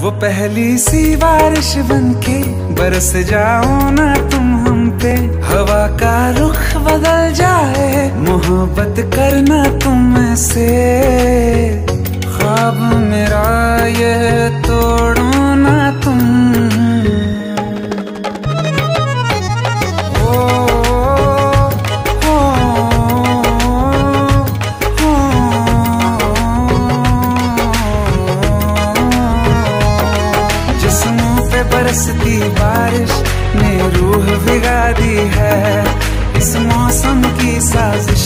वो पहली सी बारिश बन के बरस जाओ ना तुम हम पे। हवा का रुख बदल जाए, मोहब्बत करना तुम से। बरसती बारिश ने रूह बिगा दी है। इस मौसम की साजिश